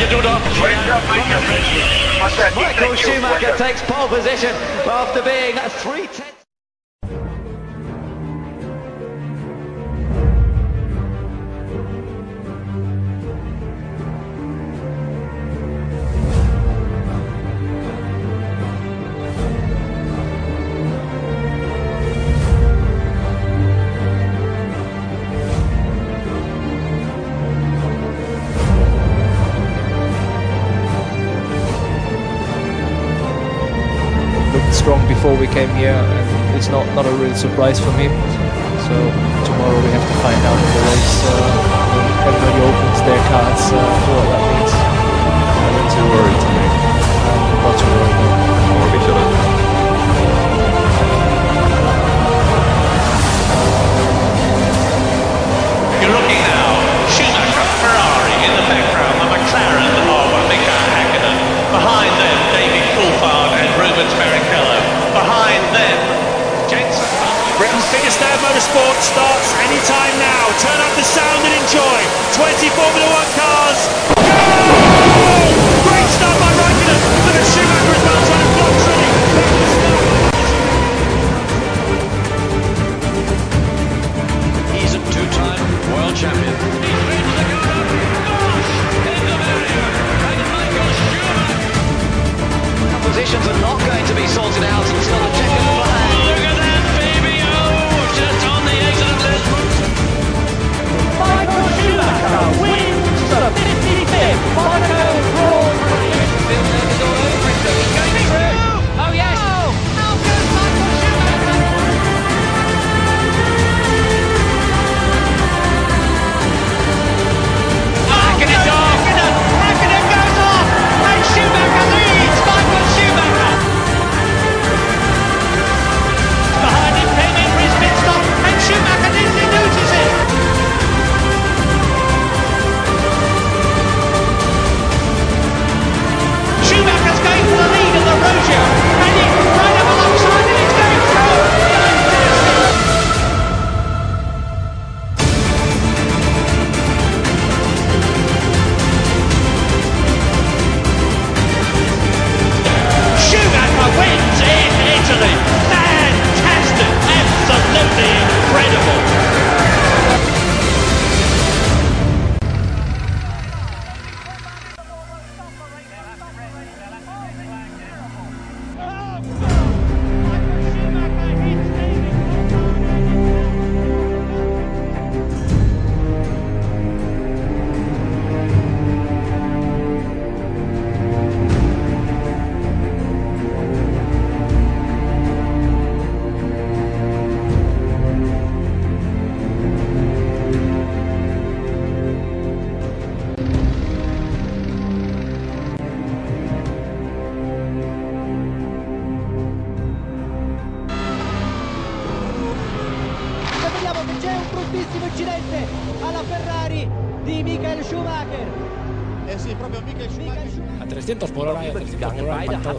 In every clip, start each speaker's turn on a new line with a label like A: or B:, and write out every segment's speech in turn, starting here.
A: you do not.
B: Michael Schumacher takes
A: pole position after being a three.
C: strong before we came here, and it's not, not a real surprise for me. So tomorrow we have to find out in the race uh, when everybody opens their cards uh, what that means. Not too
D: worried to me.
C: Not too worried.
E: Barrichello. Behind them,
F: Britain's biggest air motorsport starts anytime now. Turn up the sound and enjoy.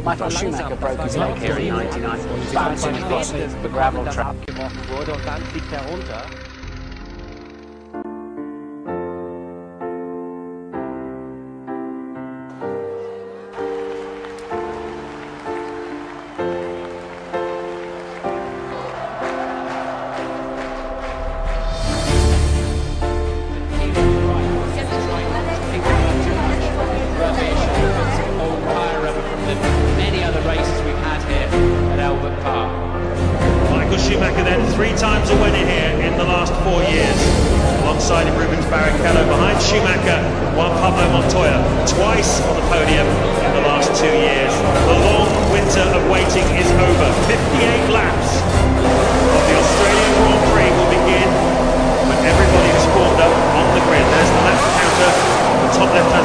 G: Michael
H: Schumacher broke his leg here in 1999 bouncing across the
I: gravel
H: trap.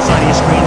F: side of your screen.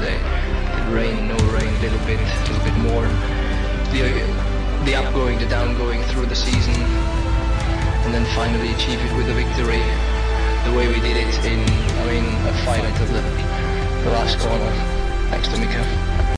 J: the Rain, no rain, little bit, little bit more. The, the upgoing, the downgoing through the season. And then finally achieve it with a victory. The way we did it in, I mean, a fight until the, the last corner. Thanks to Mika.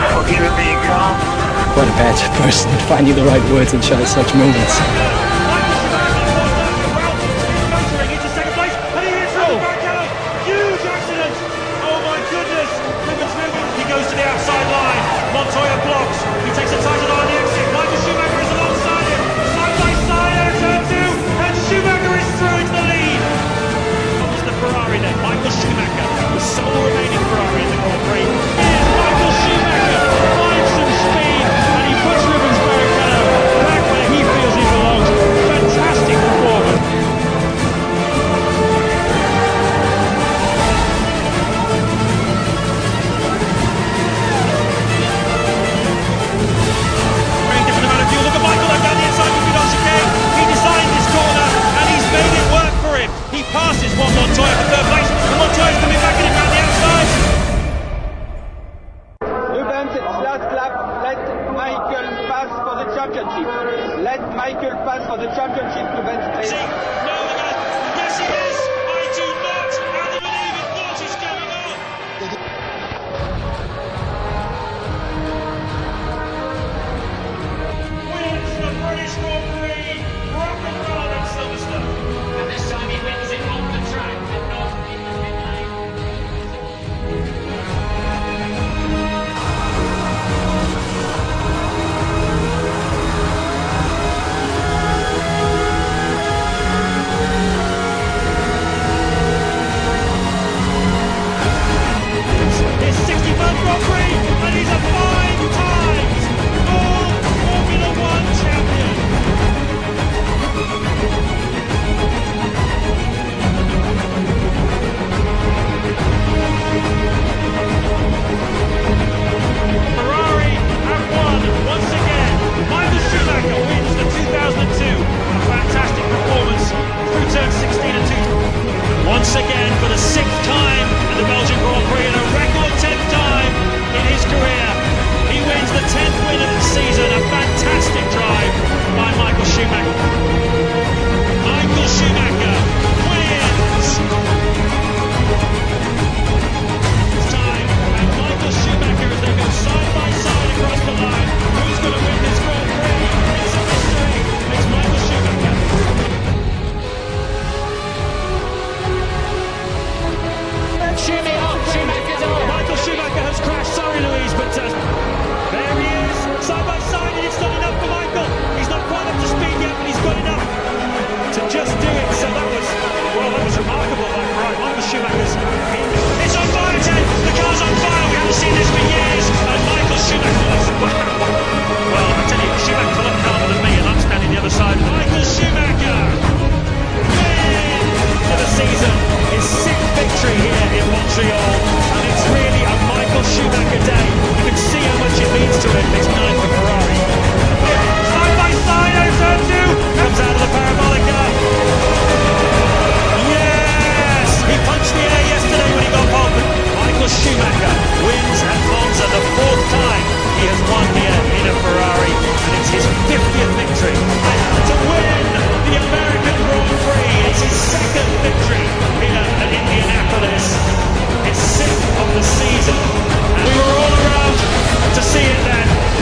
B: Quite
K: a bad person to find you the right words in such
F: moments.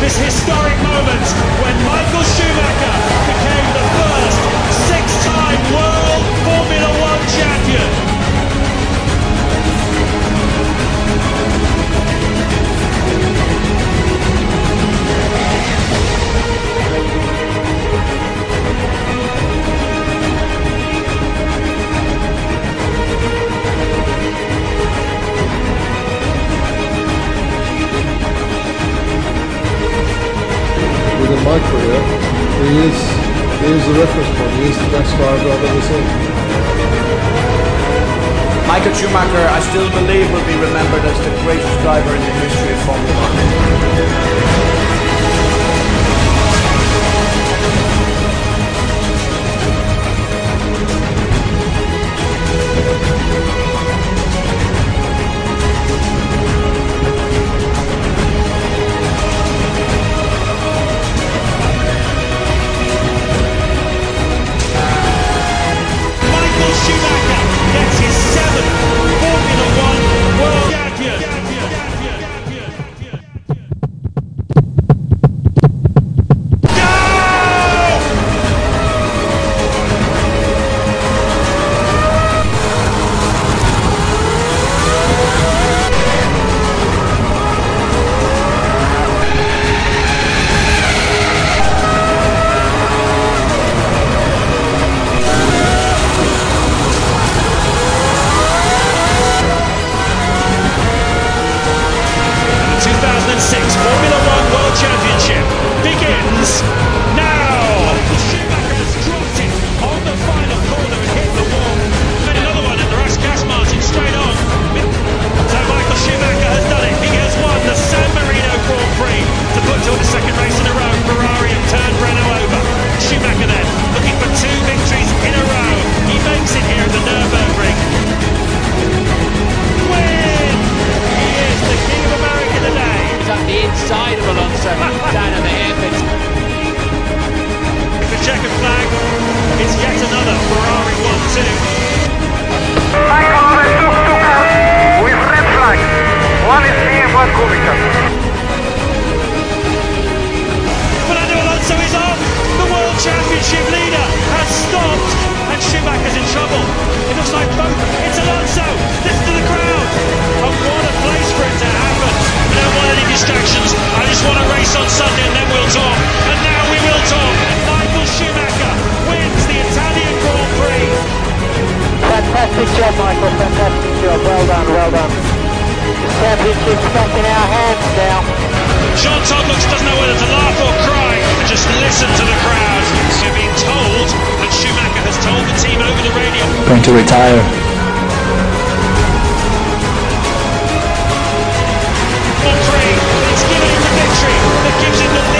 F: this historic moment.
L: Michael Schumacher, I still believe, will be remembered as the greatest driver in the history of Formula One.
M: job, Michael. Fantastic job. Well done, well done. Championship's back in our hands now.
F: Johnson looks doesn't know whether to laugh or cry. Just listen to the crowd. You're being told that Schumacher has told the team over the radio.
J: Going to retire.
F: Three. It's giving him the victory that gives him the lead.